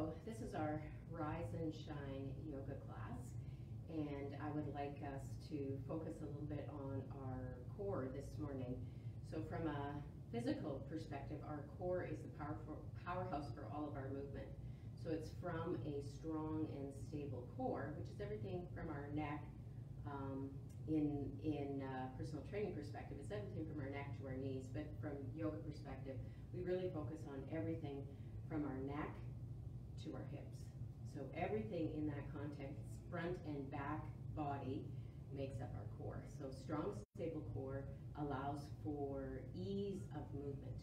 So this is our Rise and Shine yoga class. And I would like us to focus a little bit on our core this morning. So from a physical perspective, our core is the powerful powerhouse for all of our movement. So it's from a strong and stable core, which is everything from our neck, um, in in uh, personal training perspective, it's everything from our neck to our knees. But from yoga perspective, we really focus on everything from our neck to our hips. So everything in that context, front and back body, makes up our core. So strong, stable core allows for ease of movement.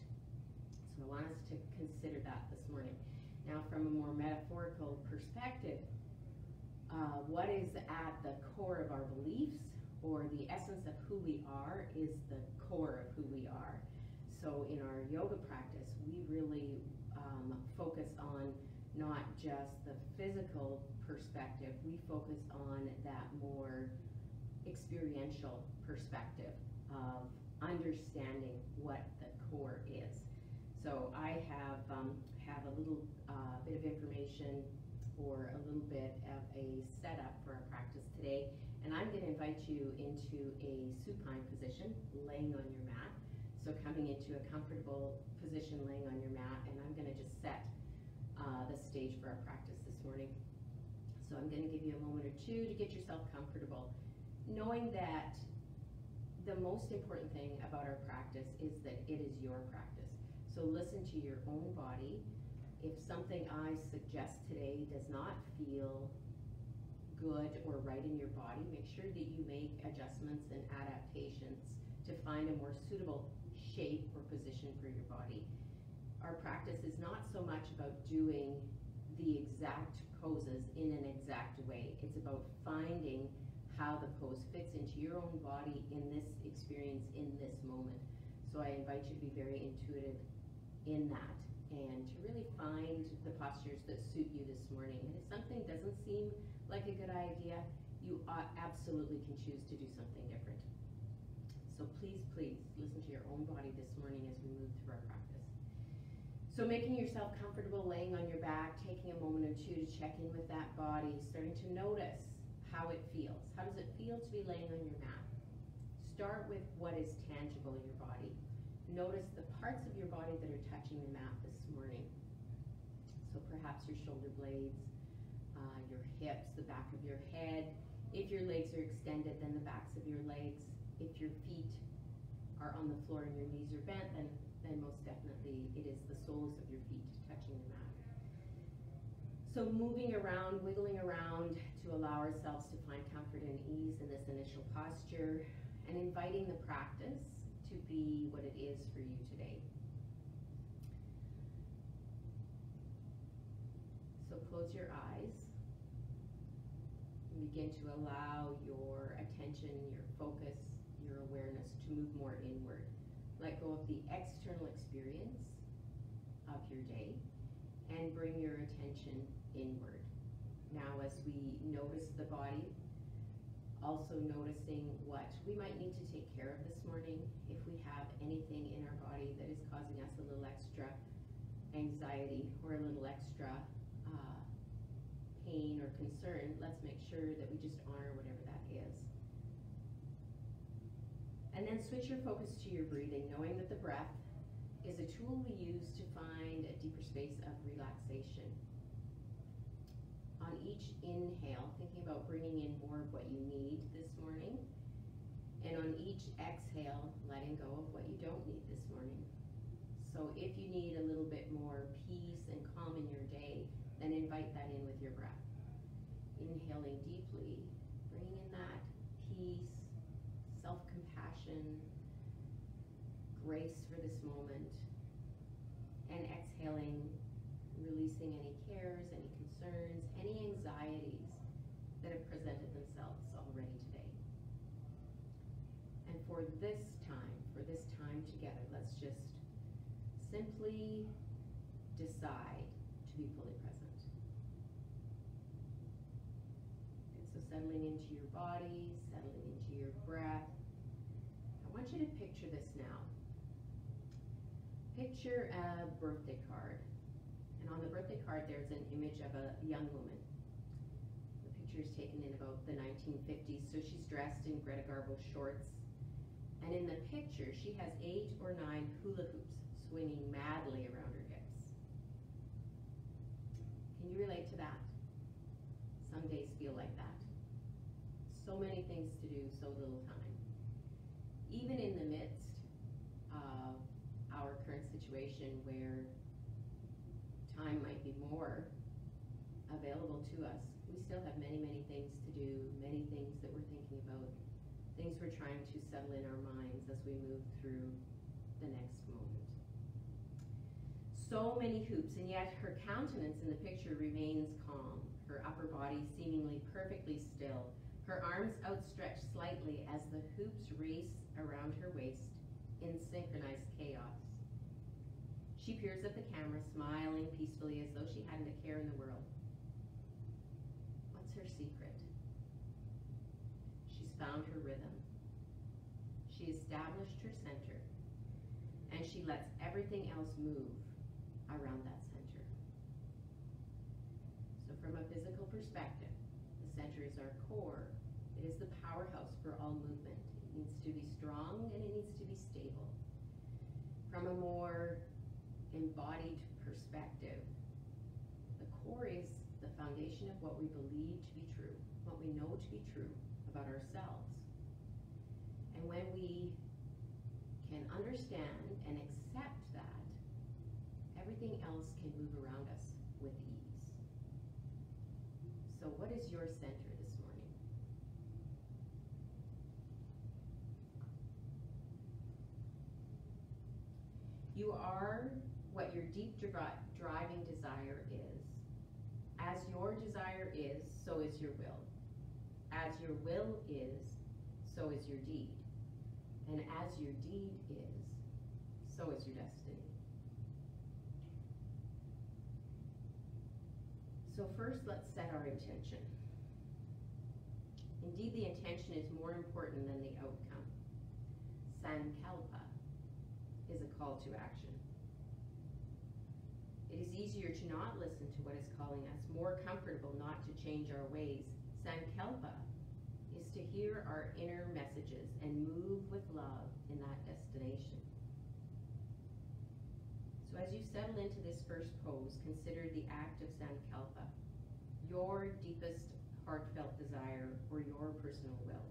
So I want us to consider that this morning. Now, from a more metaphorical perspective, uh, what is at the core of our beliefs or the essence of who we are is the core of who we are. So in our yoga practice, we really um, focus on not just the physical perspective, we focus on that more experiential perspective of understanding what the core is. So I have um, have a little uh, bit of information or a little bit of a setup for our practice today. And I'm going to invite you into a supine position, laying on your mat. So coming into a comfortable position, laying on your mat, and I'm going to just set uh, the stage for our practice this morning. So I'm going to give you a moment or two to get yourself comfortable, knowing that the most important thing about our practice is that it is your practice. So listen to your own body. If something I suggest today does not feel good or right in your body, make sure that you make adjustments and adaptations to find a more suitable shape or position for your body. Our practice is not so much about doing the exact poses in an exact way. It's about finding how the pose fits into your own body in this experience, in this moment. So I invite you to be very intuitive in that and to really find the postures that suit you this morning. And if something doesn't seem like a good idea, you absolutely can choose to do something different. So please, please listen to your own body this morning as we move through our practice. So making yourself comfortable laying on your back, taking a moment or two to check in with that body, starting to notice how it feels. How does it feel to be laying on your mat? Start with what is tangible in your body. Notice the parts of your body that are touching the mat this morning. So perhaps your shoulder blades, uh, your hips, the back of your head. If your legs are extended, then the backs of your legs. If your feet are on the floor and your knees are bent, then, then most definitely it is soles of your feet touching the mat. So moving around, wiggling around to allow ourselves to find comfort and ease in this initial posture and inviting the practice to be what it is for you today. So close your eyes and begin to allow your attention, your focus, your awareness to move more inward. Let go of the external experience your day and bring your attention inward. Now as we notice the body, also noticing what we might need to take care of this morning. If we have anything in our body that is causing us a little extra anxiety or a little extra uh, pain or concern, let's make sure that we just honor whatever that is. And then switch your focus to your breathing, knowing that the breath is a tool we use to find a deeper space of relaxation. On each inhale, thinking about bringing in more of what you need this morning. And on each exhale, letting go of what you don't need this morning. So if you need a little bit more peace and calm in your day, then invite that in with your breath. Inhaling deeply, bringing in that peace, self-compassion, grace for this moment, exhaling, releasing any cares, any concerns, any anxieties that have presented themselves already today. And for this time, for this time together, let's just simply decide to be fully present. And So settling into your body, settling into your breath. I want you to picture this now. Picture a birthday card. And on the birthday card, there's an image of a young woman. The picture is taken in about the 1950s, so she's dressed in Greta Garbo shorts. And in the picture, she has eight or nine hula hoops swinging madly around her hips. Can you relate to that? Some days feel like that. So many things to do, so little time. Even in the midst our current situation where time might be more available to us, we still have many, many things to do, many things that we're thinking about, things we're trying to settle in our minds as we move through the next moment. So many hoops, and yet her countenance in the picture remains calm, her upper body seemingly perfectly still, her arms outstretched slightly as the hoops race around her waist in synchronized chaos. She peers at the camera, smiling peacefully as though she hadn't a care in the world. What's her secret? She's found her rhythm. She established her center, and she lets everything else move around that center. So from a physical perspective, the center is our core. It is the powerhouse for all movement. It needs to be strong and it needs to be stable. From a more embodied perspective, the core is the foundation of what we believe to be true, what we know to be true about ourselves. And when we can understand and accept that, everything else can move around us with ease. So what is your center this morning? You are what your deep dri- driving desire is. As your desire is, so is your will. As your will is, so is your deed. And as your deed is, so is your destiny. So first, let's set our intention. Indeed, the intention is more important than the outcome. Sankalpa is a call to action. Easier to not listen to what is calling us, more comfortable not to change our ways. Sankalpa is to hear our inner messages and move with love in that destination. So as you settle into this first pose, consider the act of Sankalpa, your deepest heartfelt desire or your personal will.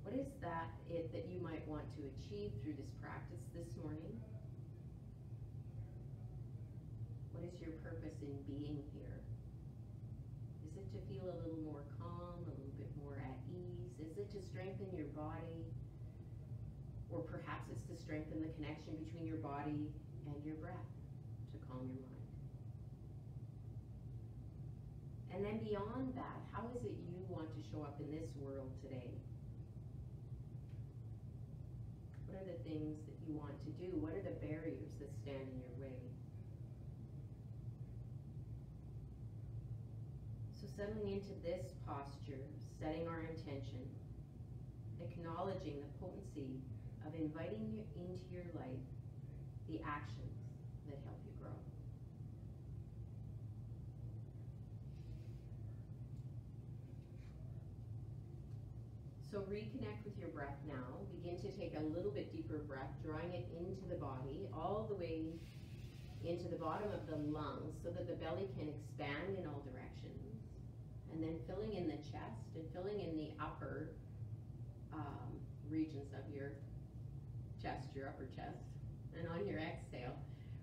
What is that it that you might want to achieve through this practice this morning? What is your purpose in being here? Is it to feel a little more calm, a little bit more at ease? Is it to strengthen your body? Or perhaps it's to strengthen the connection between your body and your breath, to calm your mind. And then beyond that, how is it you want to show up in this world today? What are the things that you want to do? What are the barriers that stand in your way? So settling into this posture, setting our intention, acknowledging the potency of inviting you into your life the actions that help you grow. So reconnect with your breath now. Begin to take a little bit deeper breath, drawing it into the body, all the way into the bottom of the lungs so that the belly can expand in all directions. And then filling in the chest and filling in the upper um, regions of your chest, your upper chest. And on your exhale,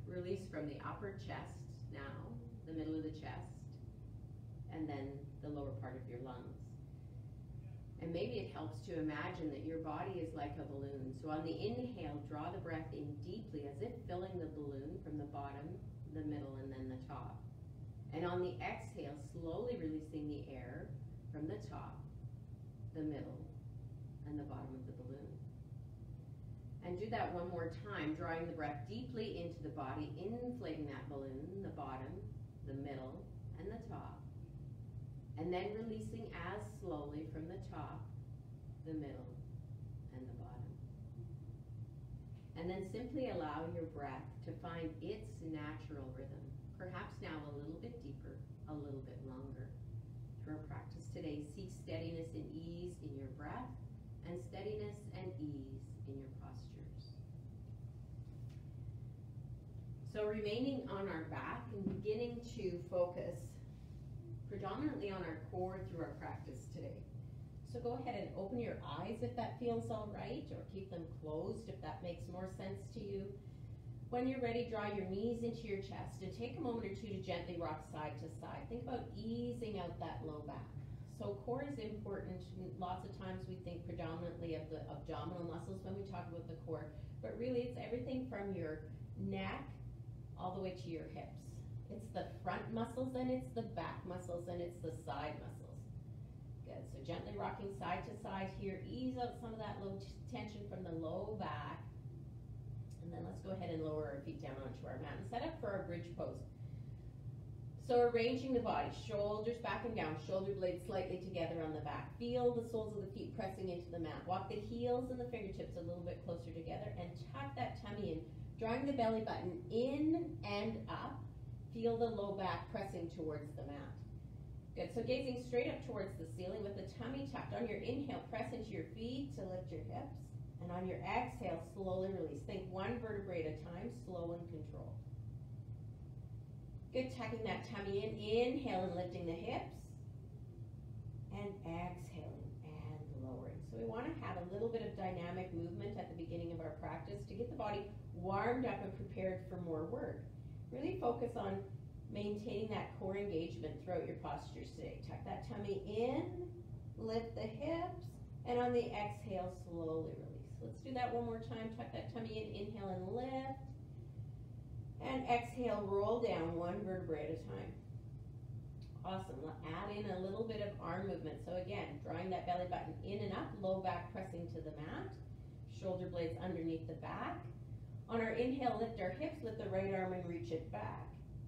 release from the upper chest now, the middle of the chest, and then the lower part of your lungs. And maybe it helps to imagine that your body is like a balloon. So on the inhale, draw the breath in deeply as if filling the balloon from the bottom, the middle, and then the top. And on the exhale, slowly releasing the air from the top, the middle, and the bottom of the balloon. And do that one more time, drawing the breath deeply into the body, inflating that balloon, the bottom, the middle, and the top. And then releasing as slowly from the top, the middle, and the bottom. And then simply allow your breath to find its natural rhythm. Perhaps now a little bit a little bit longer. Through our practice today, seek steadiness and ease in your breath and steadiness and ease in your postures. So remaining on our back and beginning to focus predominantly on our core through our practice today. So go ahead and open your eyes if that feels all right, or keep them closed if that makes more sense to you. When you're ready, draw your knees into your chest and take a moment or two to gently rock side to side. Think about easing out that low back. So core is important. Lots of times we think predominantly of the abdominal muscles when we talk about the core, but really it's everything from your neck all the way to your hips. It's the front muscles and it's the back muscles and it's the side muscles. Good, so gently rocking side to side here, ease out some of that low tension from the low back then let's go ahead and lower our feet down onto our mat and set up for our bridge pose. So arranging the body, shoulders back and down, shoulder blades slightly together on the back. Feel the soles of the feet pressing into the mat. Walk the heels and the fingertips a little bit closer together and tuck that tummy in, drawing the belly button in and up. Feel the low back pressing towards the mat. Good, so gazing straight up towards the ceiling with the tummy tucked. On your inhale, press into your feet to lift your hips. And on your exhale, slowly release. Think one vertebrae at a time, slow and controlled. Good, tucking that tummy in. Inhale and lifting the hips. And exhaling and lowering. So we want to have a little bit of dynamic movement at the beginning of our practice to get the body warmed up and prepared for more work. Really focus on maintaining that core engagement throughout your postures today. Tuck that tummy in, lift the hips, and on the exhale, slowly release. Let's do that one more time. Tuck that uh, tummy in, inhale and lift. And exhale, roll down one vertebrae at a time. Awesome. Add in a little bit of arm movement. So again, drawing that belly button in and up, low back pressing to the mat, shoulder blades underneath the back. On our inhale, lift our hips, lift the right arm and reach it back.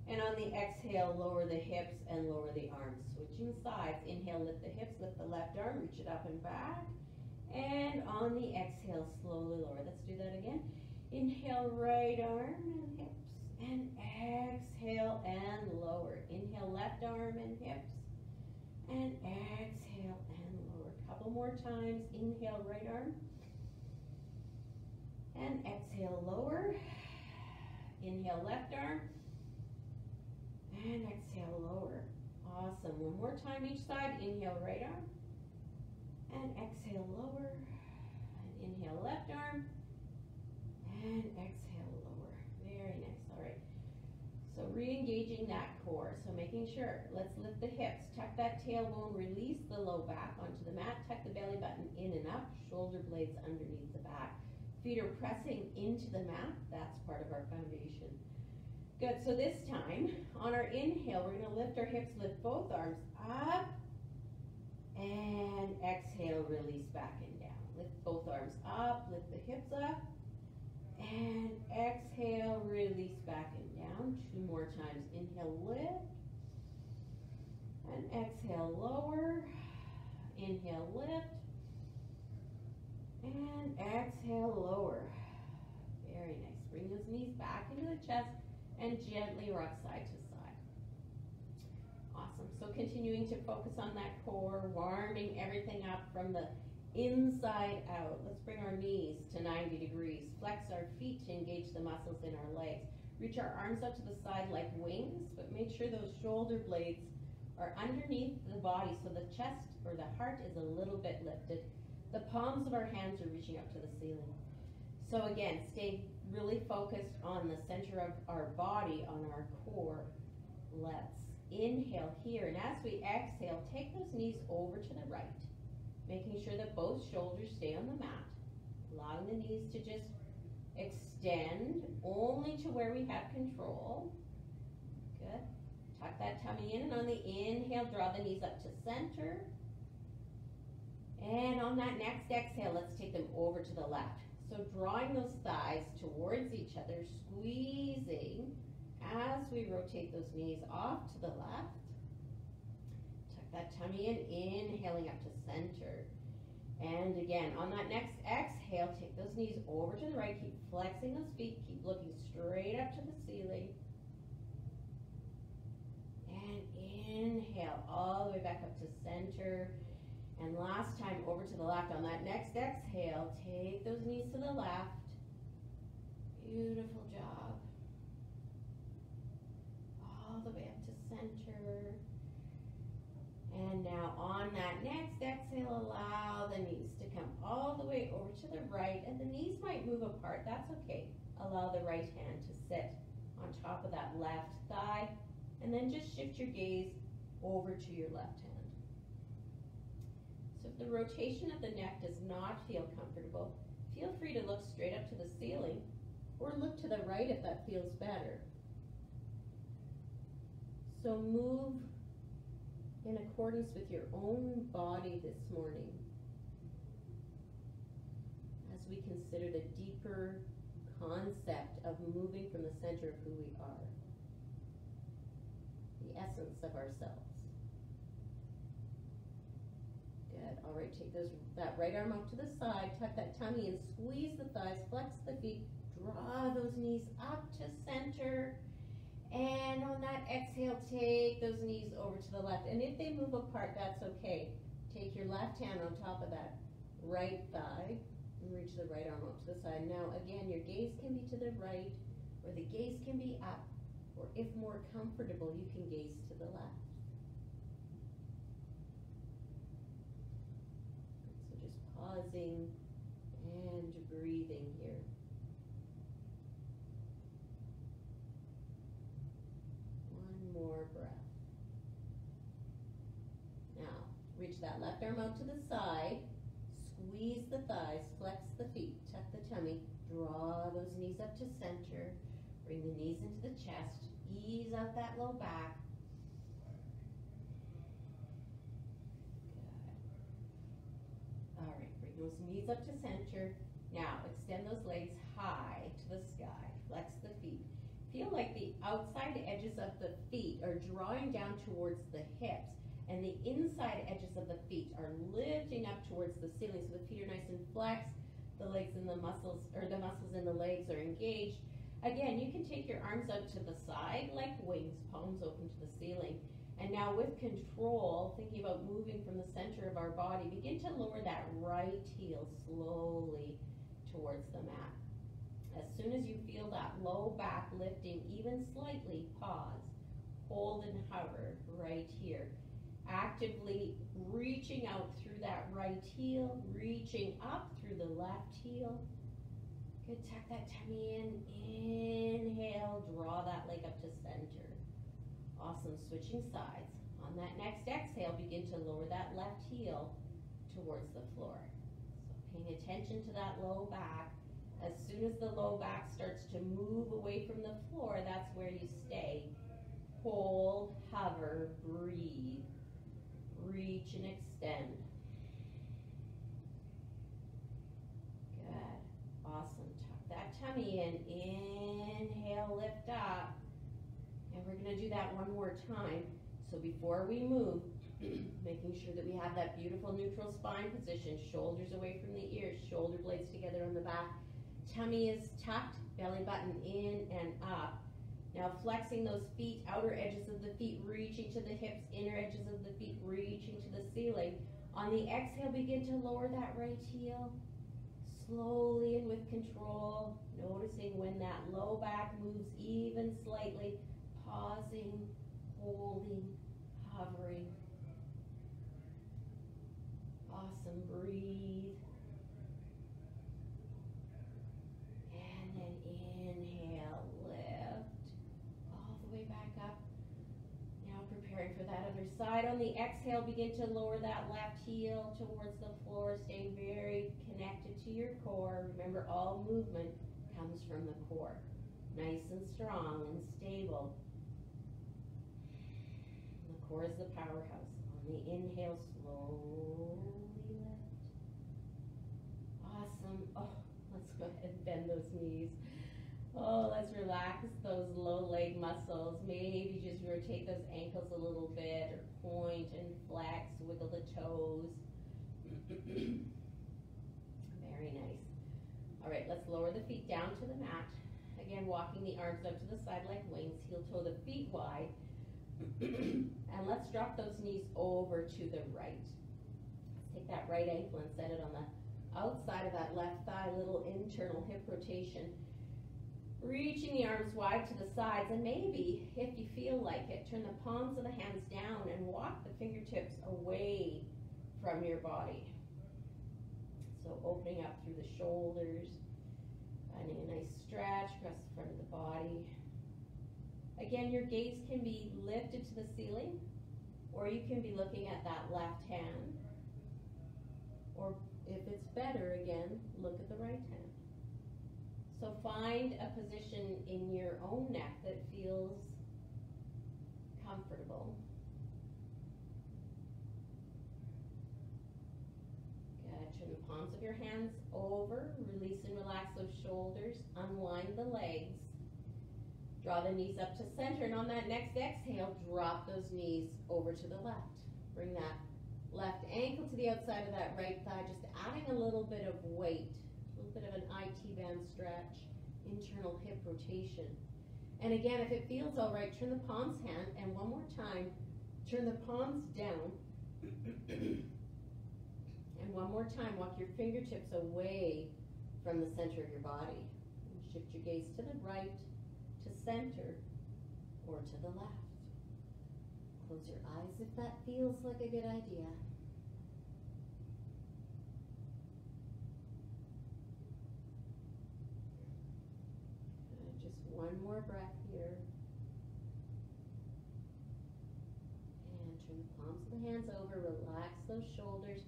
And on the exhale, lower the hips and lower the arms. Switching sides. Inhale, lift the hips, lift the left arm, reach it up and back. And on the exhale, slowly lower. Let's do that again. Inhale, right arm and hips. And exhale and lower. Inhale, left arm and hips. And exhale and lower. Couple more times. Inhale, right arm. And exhale, lower. Inhale, left arm. And exhale, lower. Awesome. One more time each side. Inhale, right arm and exhale lower, and inhale left arm, and exhale lower. Very nice, all right. So re-engaging that core, so making sure, let's lift the hips, tuck that tailbone, release the low back onto the mat, tuck the belly button in and up, shoulder blades underneath the back. Feet are pressing into the mat, that's part of our foundation. Good, so this time, on our inhale, we're gonna lift our hips, lift both arms up, and exhale, release back and down. Lift both arms up, lift the hips up. And exhale, release back and down. Two more times. Inhale, lift. And exhale, lower. Inhale, lift. And exhale, lower. Very nice. Bring those knees back into the chest and gently rock side to Awesome. So continuing to focus on that core, warming everything up from the inside out. Let's bring our knees to 90 degrees. Flex our feet to engage the muscles in our legs. Reach our arms up to the side like wings, but make sure those shoulder blades are underneath the body so the chest or the heart is a little bit lifted. The palms of our hands are reaching up to the ceiling. So again, stay really focused on the center of our body, on our core. Let's Inhale here, and as we exhale, take those knees over to the right, making sure that both shoulders stay on the mat. Allowing the knees to just extend only to where we have control. Good. Tuck that tummy in, and on the inhale, draw the knees up to center. And on that next exhale, let's take them over to the left. So drawing those thighs towards each other, squeezing as we rotate those knees off to the left, tuck that tummy in, inhaling up to center. And again, on that next exhale, take those knees over to the right, keep flexing those feet, keep looking straight up to the ceiling. And inhale all the way back up to center. And last time over to the left. On that next exhale, take those knees to the left. Beautiful job. All the way up to center. And now on that next exhale, allow the knees to come all the way over to the right. And the knees might move apart, that's okay. Allow the right hand to sit on top of that left thigh. And then just shift your gaze over to your left hand. So if the rotation of the neck does not feel comfortable, feel free to look straight up to the ceiling or look to the right if that feels better. So move in accordance with your own body this morning as we consider the deeper concept of moving from the center of who we are, the essence of ourselves. Good. All right, take those that right arm off to the side, tuck that tummy and squeeze the thighs, flex the feet, draw those knees up to. And on that exhale, take those knees over to the left. And if they move apart, that's okay. Take your left hand on top of that right thigh and reach the right arm up to the side. Now, again, your gaze can be to the right or the gaze can be up. Or if more comfortable, you can gaze to the left. So just pausing and breathing here. One more breath. Now, reach that left arm out to the side. Squeeze the thighs, flex the feet, tuck the tummy, draw those knees up to center. Bring the knees into the chest, ease out that low back. Good. All right, bring those knees up to center. Now, extend those legs high to the sky. Flex the feet. Feel like the outside edges of the feet are drawing down towards the hips and the inside edges of the feet are lifting up towards the ceiling. So the feet are nice and flexed the legs and the muscles or the muscles in the legs are engaged. Again you can take your arms out to the side like wings palms open to the ceiling. And now with control thinking about moving from the center of our body begin to lower that right heel slowly towards the mat as soon as you feel that low back lifting even slightly pause hold and hover right here actively reaching out through that right heel, reaching up through the left heel. Good, tuck that tummy in, inhale, draw that leg up to center. Awesome, switching sides. On that next exhale, begin to lower that left heel towards the floor. So paying attention to that low back. As soon as the low back starts to move away from the floor, that's where you stay. Hold, hover, breathe reach and extend. Good. Awesome. Tuck that tummy in. Inhale, lift up. And we're going to do that one more time. So before we move, making sure that we have that beautiful neutral spine position, shoulders away from the ears, shoulder blades together on the back. Tummy is tucked, belly button in and up. Now flexing those feet, outer edges of the feet, reaching to the hips, inner edges of the feet, reaching to the ceiling. On the exhale, begin to lower that right heel. Slowly and with control, noticing when that low back moves even slightly, pausing, holding, hovering. Awesome, breathe. And then inhale, lift all the way back up. Now preparing for side. On the exhale, begin to lower that left heel towards the floor, staying very connected to your core. Remember, all movement comes from the core. Nice and strong and stable. The core is the powerhouse. On the inhale, slowly lift. Awesome. Oh, let's go ahead and bend those knees. Oh, let's relax those low leg muscles. Maybe just rotate those ankles a little bit or point and flex, wiggle the toes. Very nice. All right, let's lower the feet down to the mat. Again, walking the arms up to the side like wings, heel toe the feet wide. and let's drop those knees over to the right. Let's take that right ankle and set it on the outside of that left thigh, little internal hip rotation. Reaching the arms wide to the sides, and maybe, if you feel like it, turn the palms of the hands down and walk the fingertips away from your body. So opening up through the shoulders, finding a nice stretch across the front of the body. Again, your gaze can be lifted to the ceiling, or you can be looking at that left hand. Or if it's better, again, look at the right hand. So find a position in your own neck that feels comfortable. Good. Turn the palms of your hands over. Release and relax those shoulders. Unwind the legs. Draw the knees up to center. And on that next exhale, drop those knees over to the left. Bring that left ankle to the outside of that right thigh, just adding a little bit of weight, bit of an IT band stretch, internal hip rotation. And again, if it feels all right, turn the palms hand, and one more time, turn the palms down. and one more time, walk your fingertips away from the center of your body. Shift your gaze to the right, to center, or to the left. Close your eyes if that feels like a good idea. just one more breath here. And turn the palms of the hands over, relax those shoulders,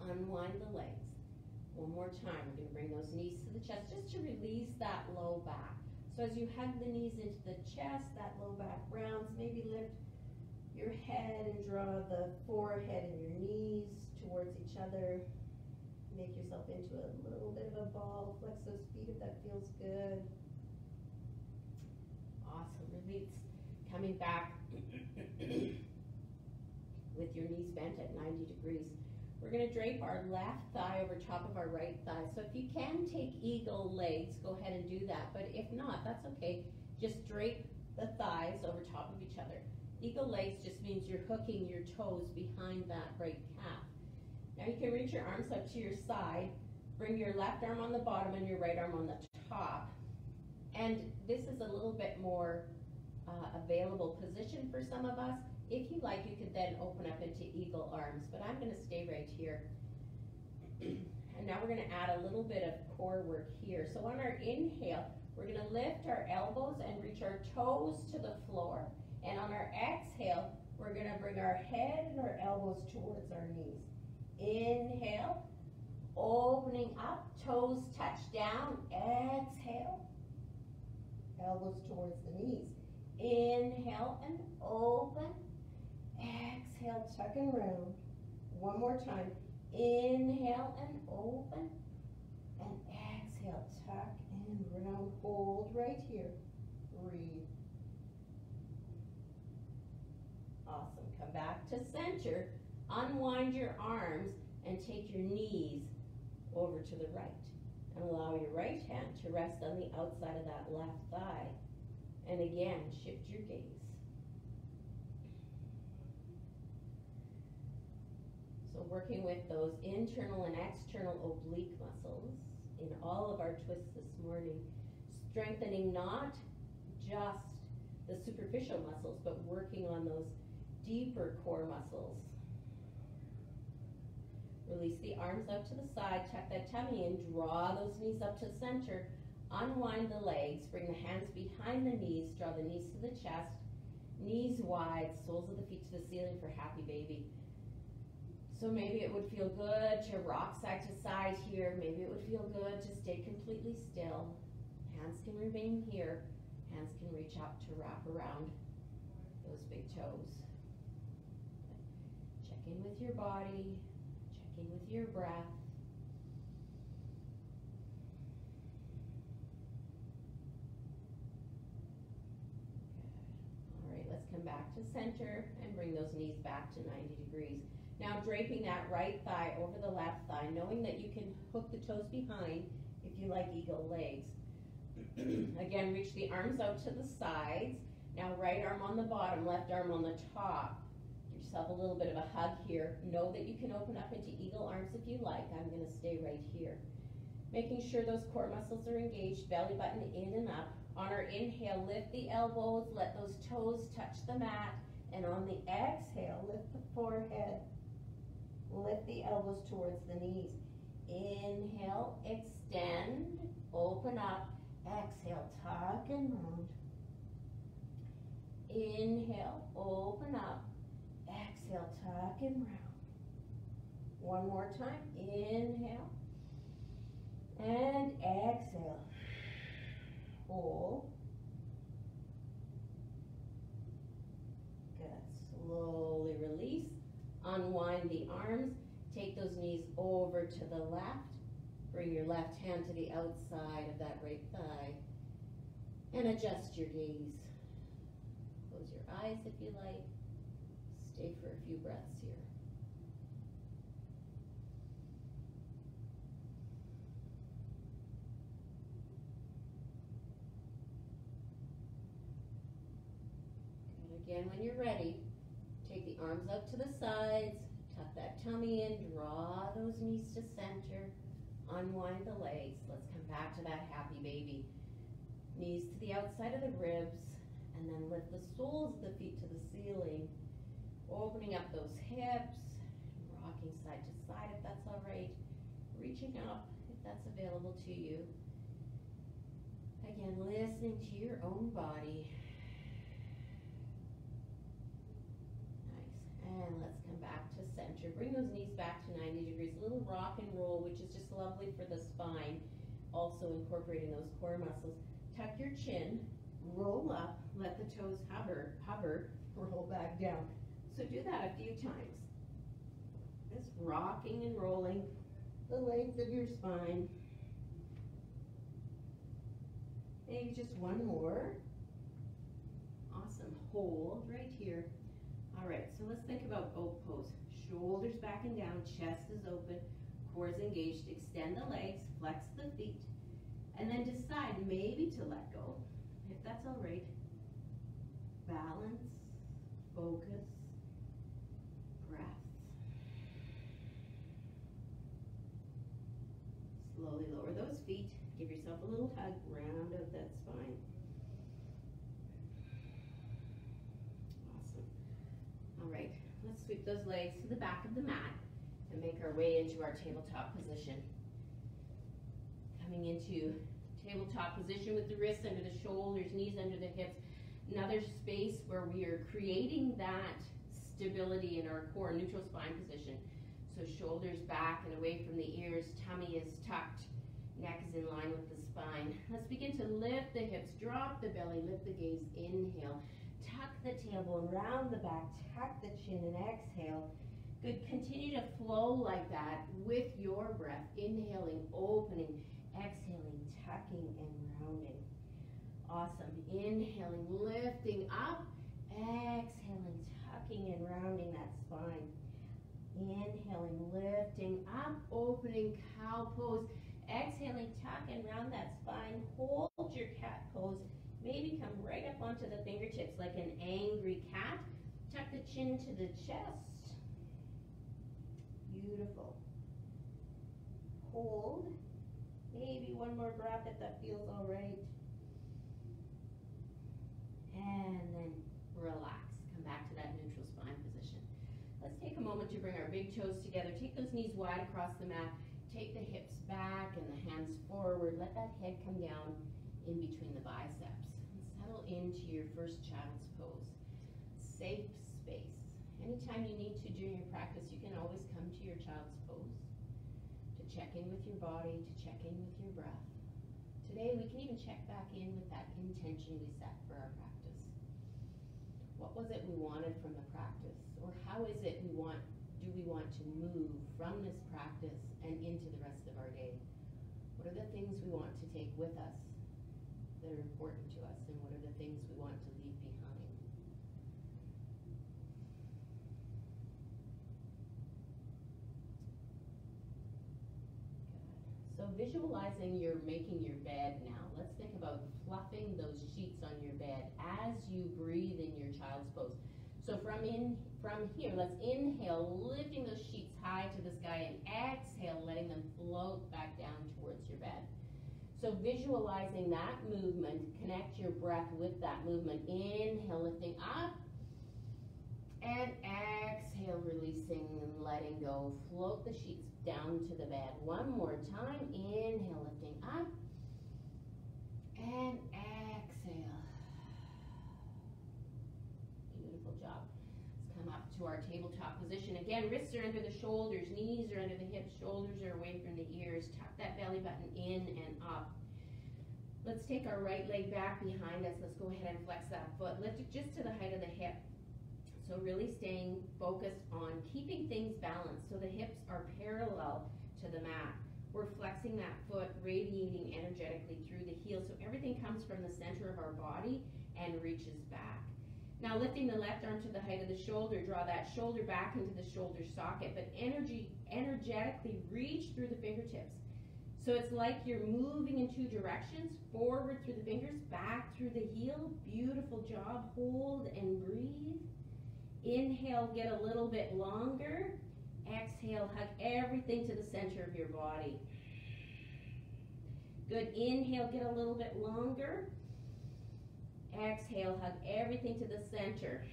unwind the legs. One more time, we're gonna bring those knees to the chest just to release that low back. So as you hug the knees into the chest, that low back rounds, maybe lift your head and draw the forehead and your knees towards each other. Make yourself into a little bit of a ball. Flex those feet if that feels good. Release. Coming back with your knees bent at 90 degrees. We're going to drape our left thigh over top of our right thigh. So if you can take eagle legs, go ahead and do that. But if not, that's okay. Just drape the thighs over top of each other. Eagle legs just means you're hooking your toes behind that right calf. Now you can reach your arms up to your side, bring your left arm on the bottom and your right arm on the top. And this is a little bit more uh, available position for some of us. If you like, you could then open up into eagle arms, but I'm gonna stay right here. and now we're gonna add a little bit of core work here. So on our inhale, we're gonna lift our elbows and reach our toes to the floor. And on our exhale, we're gonna bring our head and our elbows towards our knees. Inhale, opening up, toes touch down. Exhale, elbows towards the knees. Inhale and open. Exhale, tuck and round. One more time. Inhale and open. And exhale, tuck and round. Hold right here. Breathe. Awesome. Come back to center. Unwind your arms and take your knees over to the right. And allow your right hand to rest on the outside of that left thigh. And again, shift your gaze. So working with those internal and external oblique muscles in all of our twists this morning, strengthening not just the superficial muscles, but working on those deeper core muscles. Release the arms out to the side, tuck that tummy in, draw those knees up to center, unwind the legs, bring the hands behind the knees, draw the knees to the chest, knees wide, soles of the feet to the ceiling for happy baby. So maybe it would feel good to rock side to side here, maybe it would feel good to stay completely still. Hands can remain here, hands can reach out to wrap around those big toes. Check in with your body, check in with your breath. Come back to center and bring those knees back to 90 degrees. Now draping that right thigh over the left thigh, knowing that you can hook the toes behind if you like eagle legs. Again, reach the arms out to the sides. Now right arm on the bottom, left arm on the top. Give yourself a little bit of a hug here. Know that you can open up into eagle arms if you like. I'm gonna stay right here. Making sure those core muscles are engaged, belly button in and up. On our inhale, lift the elbows, let those toes touch the mat. And on the exhale, lift the forehead. Lift the elbows towards the knees. Inhale, extend, open up. Exhale, tuck and round. Inhale, open up. Exhale, tuck and round. One more time. Inhale. And exhale. Hold. Good. Slowly release. Unwind the arms. Take those knees over to the left. Bring your left hand to the outside of that right thigh. And adjust your gaze. Close your eyes if you like. Stay for a few breaths here. And again, when you're ready, take the arms up to the sides, tuck that tummy in, draw those knees to center, unwind the legs. Let's come back to that happy baby. Knees to the outside of the ribs, and then lift the soles of the feet to the ceiling, opening up those hips, rocking side to side if that's all right, reaching up if that's available to you. Again, listening to your own body. Nice. And let's come back to center. Bring those knees back to 90 degrees. A little rock and roll, which is just lovely for the spine. Also incorporating those core muscles. Tuck your chin, roll up, let the toes hover, hover, roll back down. So do that a few times. Just rocking and rolling the length of your spine. Maybe just one more. Awesome. Hold right here. All right, so let's think about oak pose. Shoulders back and down, chest is open, core is engaged. Extend the legs, flex the feet, and then decide maybe to let go, if that's all right. Balance, focus, breath. Slowly lower those feet. Give yourself a little hug, round out that spine. Awesome. All right, those legs to the back of the mat and make our way into our tabletop position. Coming into tabletop position with the wrists under the shoulders, knees under the hips. Another space where we are creating that stability in our core, neutral spine position. So shoulders back and away from the ears, tummy is tucked, neck is in line with the spine. Let's begin to lift the hips, drop the belly, lift the gaze, inhale. Tuck the tailbone, round the back, tuck the chin and exhale. Good, continue to flow like that with your breath. Inhaling, opening, exhaling, tucking and rounding. Awesome. Inhaling, lifting up, exhaling, tucking and rounding that spine. Inhaling, lifting up, opening cow pose. Exhaling, tuck and round that spine. Hold your cat pose. Maybe come right up onto the fingertips like an angry cat. Tuck the chin to the chest. Beautiful. Hold. Maybe one more breath if that feels all right. And then relax. Come back to that neutral spine position. Let's take a moment to bring our big toes together. Take those knees wide across the mat. Take the hips back and the hands forward. Let that head come down in between the biceps. Into your first child's pose. Safe space. Anytime you need to during your practice, you can always come to your child's pose to check in with your body, to check in with your breath. Today, we can even check back in with that intention we set for our practice. What was it we wanted from the practice? Or how is it we want, do we want to move from this practice and into the rest of our day? What are the things we want to take with us that are important to us, and what are the things we want to leave behind? Good. So So visualizing you're making your bed now. Let's think about fluffing those sheets on your bed as you breathe in your child's pose. So from in from here, let's inhale, lifting those sheets high to the sky, and exhale, letting them float back down towards your bed. So visualizing that movement, connect your breath with that movement. Inhale, lifting up, and exhale, releasing and letting go. Float the sheets down to the bed. One more time. Inhale, lifting up. And exhale. Beautiful job. Let's come up to our tabletop position. Again, wrists are under the shoulders, knees are under the hips, shoulders are away from the ears. Tuck that belly button in and up. Let's take our right leg back behind us. Let's go ahead and flex that foot. Lift it just to the height of the hip. So really staying focused on keeping things balanced so the hips are parallel to the mat. We're flexing that foot, radiating energetically through the heel so everything comes from the center of our body and reaches back. Now lifting the left arm to the height of the shoulder, draw that shoulder back into the shoulder socket, but energy energetically reach through the fingertips. So it's like you're moving in two directions, forward through the fingers, back through the heel. Beautiful job. Hold and breathe. Inhale, get a little bit longer. Exhale, hug everything to the center of your body. Good. Inhale, get a little bit longer. Exhale, hug everything to the center.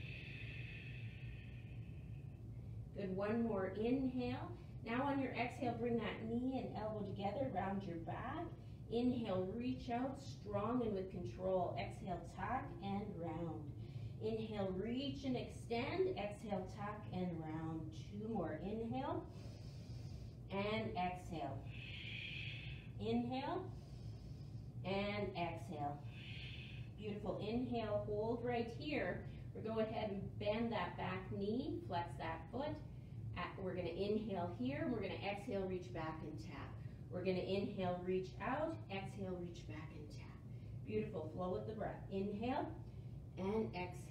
Good. One more. Inhale. Now on your exhale, bring that knee and elbow together, around your back. Inhale, reach out, strong and with control. Exhale, tuck and round. Inhale, reach and extend. Exhale, tuck and round. Two more. Inhale and exhale. Inhale and exhale. Beautiful. Inhale, hold right here. We're go ahead and bend that back knee, flex that foot. We're going to inhale here. We're going to exhale, reach back and tap. We're going to inhale, reach out. Exhale, reach back and tap. Beautiful. Flow with the breath. Inhale and exhale.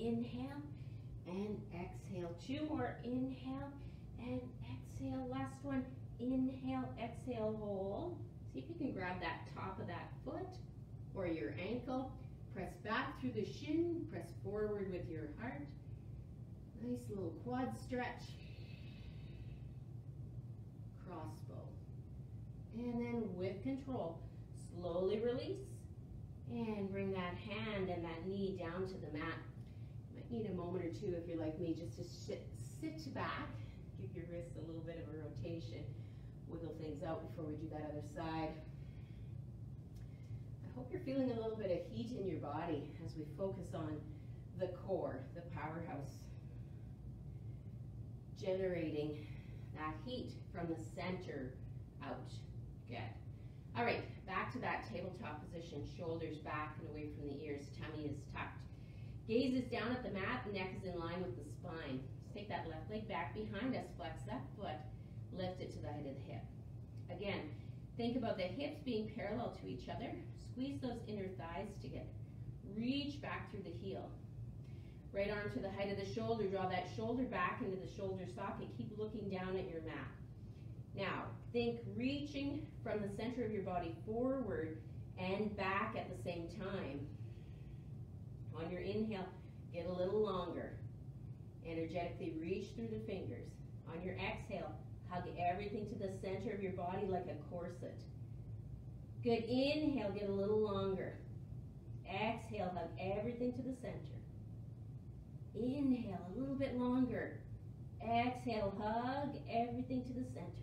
Inhale and exhale. Two more. Inhale and exhale. Last one. Inhale, exhale, hold. See if you can grab that top of that foot or your ankle. Press back through the shin. Press forward with your heart. Nice little quad stretch. Crossbow. And then with control, slowly release and bring that hand and that knee down to the mat. Need a moment or two if you're like me just to sit, sit back, give your wrists a little bit of a rotation, wiggle things out before we do that other side. I hope you're feeling a little bit of heat in your body as we focus on the core, the powerhouse, generating that heat from the center out. Good. All right, back to that tabletop position, shoulders back and away from the ears, tummy is tucked. Gaze is down at the mat, neck is in line with the spine. take that left leg back behind us, flex that foot, lift it to the height of the hip. Again, think about the hips being parallel to each other. Squeeze those inner thighs together. Reach back through the heel. Right arm to the height of the shoulder, draw that shoulder back into the shoulder socket. Keep looking down at your mat. Now, think reaching from the center of your body forward and back at the same time. On your inhale, get a little longer. Energetically reach through the fingers. On your exhale, hug everything to the center of your body like a corset. Good. Inhale, get a little longer. Exhale, hug everything to the center. Inhale, a little bit longer. Exhale, hug everything to the center.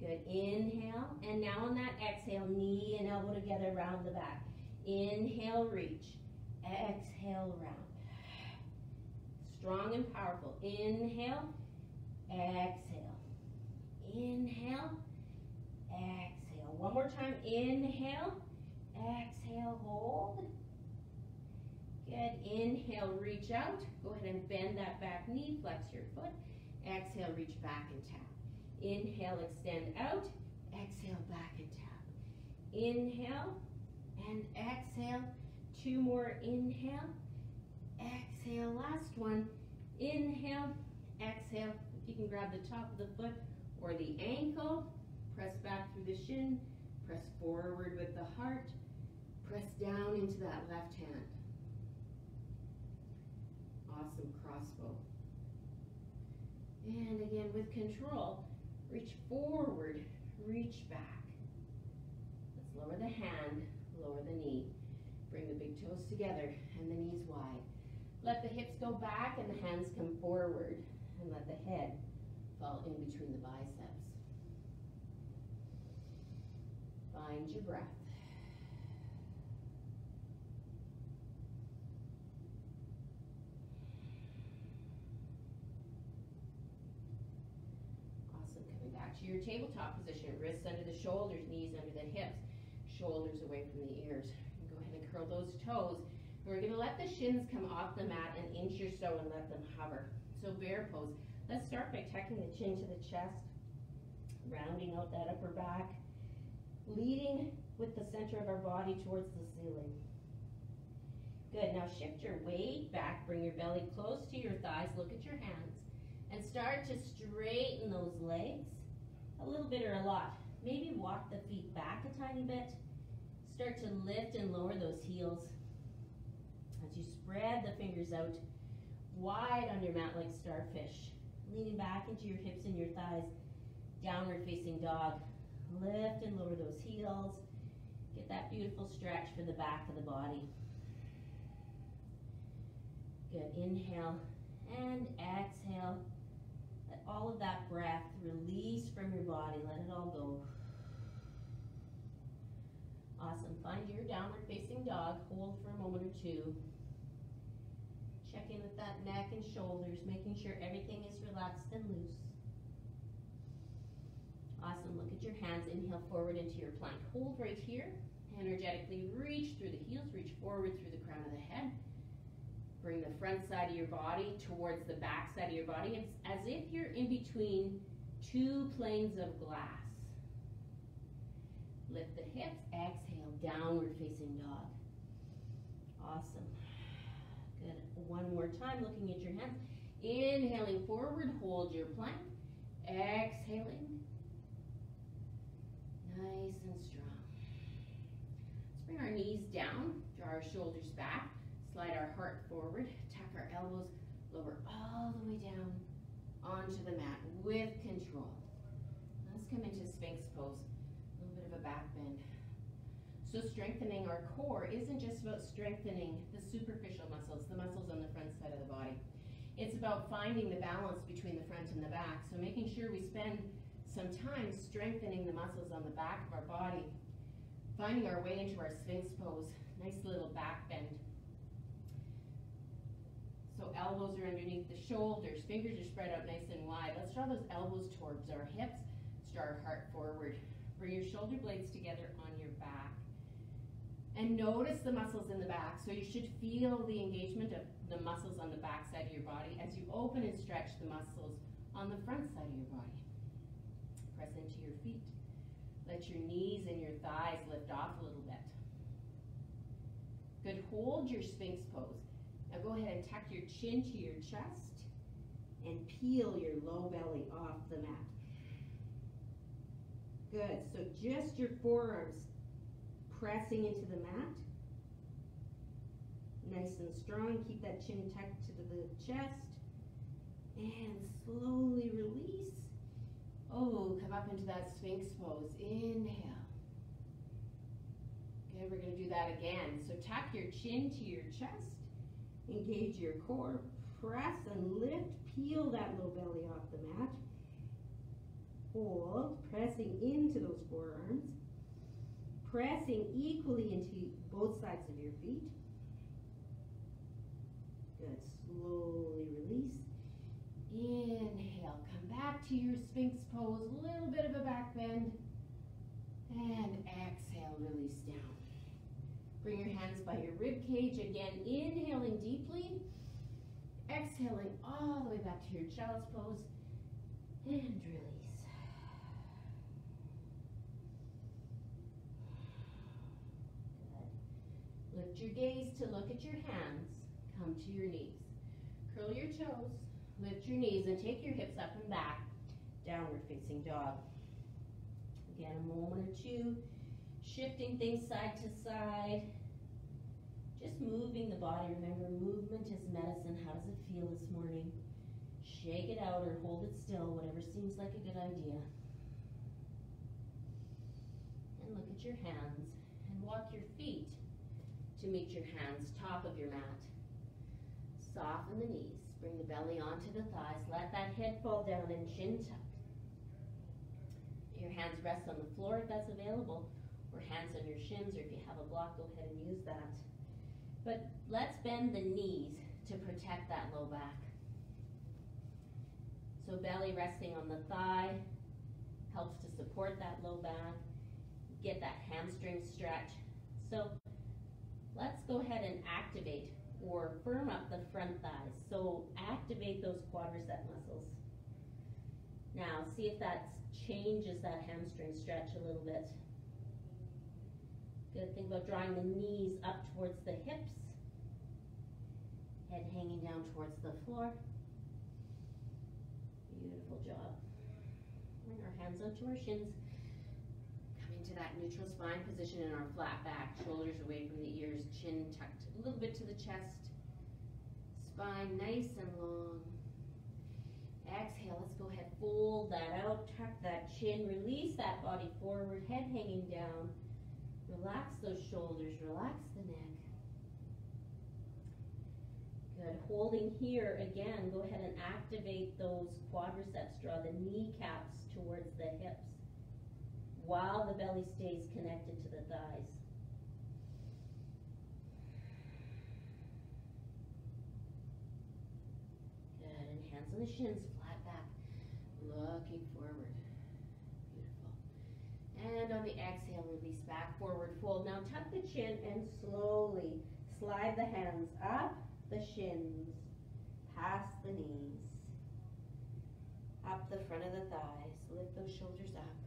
Good. Inhale. And now on that exhale, knee and elbow together around the back. Inhale, reach. Exhale, round. Strong and powerful. Inhale. Exhale. Inhale. Exhale. One more time. Inhale. Exhale. Hold. Good. Inhale, reach out. Go ahead and bend that back knee. Flex your foot. Exhale, reach back and tap. Inhale, extend out. Exhale, back and tap. Inhale and exhale. Two more. Inhale. Exhale. Last one. Inhale. Exhale. You can grab the top of the foot or the ankle. Press back through the shin, press forward with the heart, press down into that left hand. Awesome crossbow. And again with control, reach forward, reach back. Let's lower the hand, lower the knee. Bring the big toes together and the knees wide. Let the hips go back and the hands come forward and let the head fall in between the biceps. Find your breath. Awesome, coming back to your tabletop position, wrists under the shoulders, knees under the hips, shoulders away from the ears. Go ahead and curl those toes. We're gonna let the shins come off the mat and inch your toe and let them hover. So bear pose. Let's start by tucking the chin to the chest, rounding out that upper back, leading with the center of our body towards the ceiling. Good, now shift your weight back, bring your belly close to your thighs, look at your hands, and start to straighten those legs, a little bit or a lot. Maybe walk the feet back a tiny bit, start to lift and lower those heels. As you spread the fingers out wide on your mat like starfish, leaning back into your hips and your thighs, downward facing dog. Lift and lower those heels. Get that beautiful stretch for the back of the body. Good, inhale and exhale. Let all of that breath release from your body, let it all go. Awesome, find your downward facing dog, hold for a moment or two. Check in with that neck and shoulders, making sure everything is relaxed and loose. Awesome, look at your hands, inhale forward into your plank. Hold right here, energetically reach through the heels, reach forward through the crown of the head. Bring the front side of your body towards the back side of your body. It's as if you're in between two planes of glass. Lift the hips, exhale, downward facing dog. Awesome. Good. One more time, looking at your hands. Inhaling forward, hold your plank. Exhaling. Nice and strong. Let's bring our knees down, draw our shoulders back, slide our heart forward, tuck our elbows, lower all the way down onto the mat with control. Let's come into Sphinx pose, a little bit of a back. So strengthening our core isn't just about strengthening the superficial muscles, the muscles on the front side of the body. It's about finding the balance between the front and the back. So making sure we spend some time strengthening the muscles on the back of our body, finding our way into our Sphinx pose, nice little back bend. So elbows are underneath the shoulders, fingers are spread out nice and wide. Let's draw those elbows towards our hips, draw our heart forward. Bring your shoulder blades together on your back. And notice the muscles in the back. So you should feel the engagement of the muscles on the back side of your body as you open and stretch the muscles on the front side of your body. Press into your feet. Let your knees and your thighs lift off a little bit. Good, hold your Sphinx pose. Now go ahead and tuck your chin to your chest and peel your low belly off the mat. Good, so just your forearms pressing into the mat. Nice and strong, keep that chin tucked to the chest. And slowly release. Oh, come up into that Sphinx pose. Inhale. Okay, we're gonna do that again. So tuck your chin to your chest. Engage your core. Press and lift. Peel that low belly off the mat. Hold, pressing into those forearms. Pressing equally into both sides of your feet. Good, slowly release. Inhale, come back to your Sphinx pose, a little bit of a back bend. And exhale, release down. Bring your hands by your rib cage again, inhaling deeply. Exhaling all the way back to your child's pose. And release. Good. Lift your gaze to look at your hands. Come to your knees. Curl your toes. Lift your knees and take your hips up and back. Downward facing dog. Again, a moment or two, shifting things side to side. Just moving the body. Remember, movement is medicine. How does it feel this morning? Shake it out or hold it still, whatever seems like a good idea. And look at your hands and walk your feet to meet your hands, top of your mat. Soften the knees. Bring the belly onto the thighs. Let that head fall down and chin tuck. Your hands rest on the floor if that's available, or hands on your shins, or if you have a block, go ahead and use that. But let's bend the knees to protect that low back. So belly resting on the thigh helps to support that low back, get that hamstring stretch. So let's go ahead and activate or firm up the front thighs. So activate those quadricep muscles. Now see if that changes that hamstring stretch a little bit. Good, think about drawing the knees up towards the hips. Head hanging down towards the floor. Beautiful job. Bring our hands onto our shins. To that neutral spine position in our flat back, shoulders away from the ears, chin tucked a little bit to the chest. Spine nice and long. Exhale, let's go ahead, fold that out, tuck that chin, release that body forward, head hanging down. Relax those shoulders, relax the neck. Good, holding here again, go ahead and activate those quadriceps, draw the kneecaps towards the hips while the belly stays connected to the thighs. Good, and hands on the shins, flat back, looking forward. Beautiful. And on the exhale, release back, forward fold. Now tuck the chin and slowly slide the hands up the shins, past the knees, up the front of the thighs. Lift those shoulders up.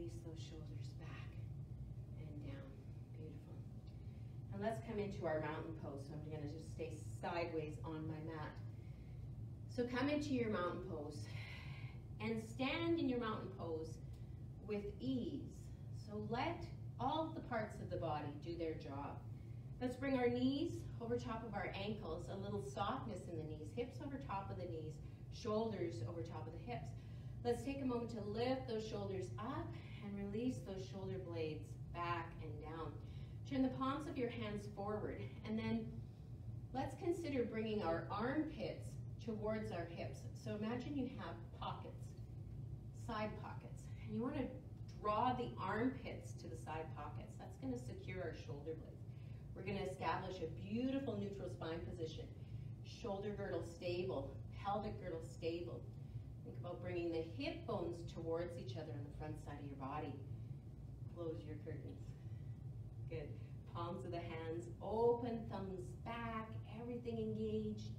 Release those shoulders back and down. Beautiful. And let's come into our mountain pose. So I'm going to just stay sideways on my mat. So come into your mountain pose and stand in your mountain pose with ease. So let all the parts of the body do their job. Let's bring our knees over top of our ankles, a little softness in the knees, hips over top of the knees, shoulders over top of the hips. Let's take a moment to lift those shoulders up and release those shoulder blades back and down. Turn the palms of your hands forward and then let's consider bringing our armpits towards our hips. So imagine you have pockets, side pockets, and you want to draw the armpits to the side pockets. That's going to secure our shoulder blades. We're going to establish a beautiful neutral spine position. Shoulder girdle stable, pelvic girdle stable. About bringing the hip bones towards each other on the front side of your body. Close your curtains. Good. Palms of the hands open, thumbs back, everything engaged.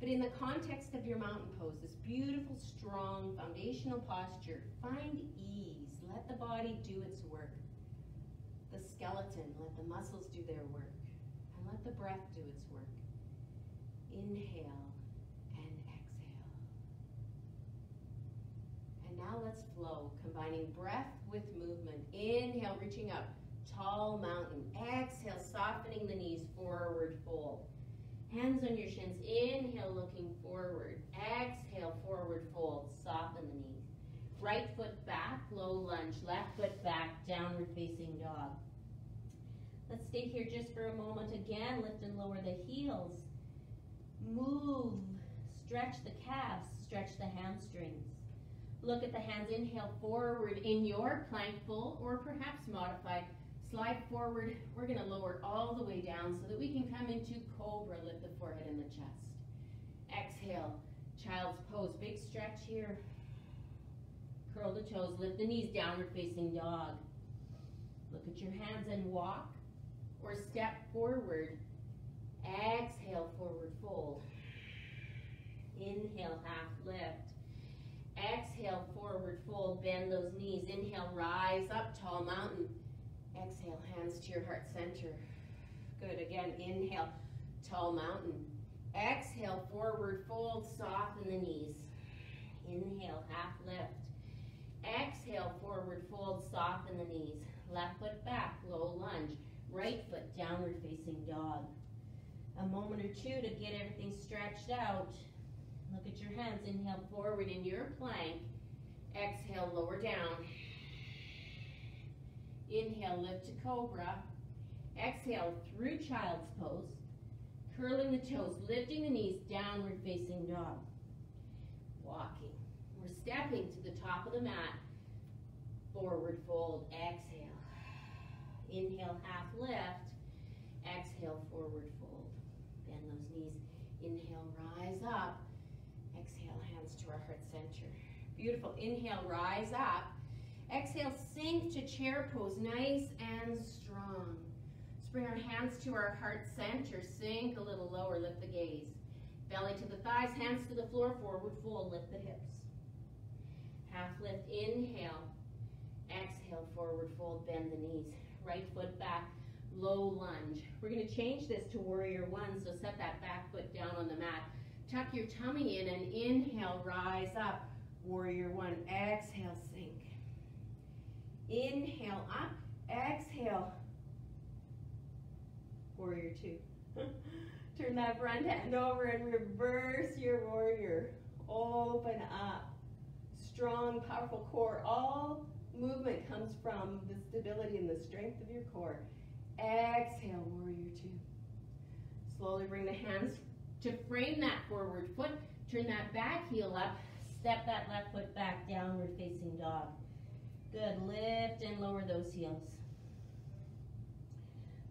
But in the context of your mountain pose, this beautiful, strong, foundational posture, find ease. Let the body do its work. The skeleton, let the muscles do their work. And let the breath do its work. Inhale and exhale. And now let's flow, combining breath with movement. Inhale, reaching up, tall mountain. Exhale, softening the knees, forward fold. Hands on your shins. Inhale, looking forward. Exhale, forward fold. Soften the knees. Right foot back, low lunge. Left foot back, downward facing dog. Let's stay here just for a moment again. Lift and lower the heels. Move. Stretch the calves. Stretch the hamstrings. Look at the hands. Inhale forward in your plank full or perhaps modified. Slide forward. We're going to lower all the way down so that we can come into cobra. Lift the forehead and the chest. Exhale. Child's pose. Big stretch here. Curl the toes. Lift the knees. Downward facing dog. Look at your hands and walk or step forward. Exhale, forward fold. Inhale, half lift. Exhale, forward fold, bend those knees. Inhale, rise up, tall mountain. Exhale, hands to your heart center. Good, again, inhale, tall mountain. Exhale, forward fold, soften the knees. Inhale, half lift. Exhale, forward fold, soften the knees. Left foot back, low lunge. Right foot, downward facing dog. A moment or two to get everything stretched out. Look at your hands. Inhale forward in your plank. Exhale, lower down. Inhale, lift to cobra. Exhale, through child's pose. Curling the toes, lifting the knees, downward facing dog. Walking. We're stepping to the top of the mat. Forward fold, exhale. Inhale, half lift. Exhale, forward fold. Bend those knees. Inhale, rise up. To our heart center. Beautiful. Inhale, rise up. Exhale, sink to chair pose, nice and strong. Let's bring our hands to our heart center. Sink a little lower, lift the gaze. Belly to the thighs, hands to the floor, forward fold, lift the hips. Half lift, inhale. Exhale, forward fold, bend the knees. Right foot back, low lunge. We're gonna change this to warrior one, so set that back foot down on the mat. Tuck your tummy in and inhale, rise up. Warrior one, exhale, sink. Inhale up, exhale. Warrior two. Turn that front hand over and reverse your warrior. Open up. Strong, powerful core. All movement comes from the stability and the strength of your core. Exhale, warrior two. Slowly bring the hands to frame that forward foot. Turn that back heel up. Step that left foot back, downward facing dog. Good, lift and lower those heels.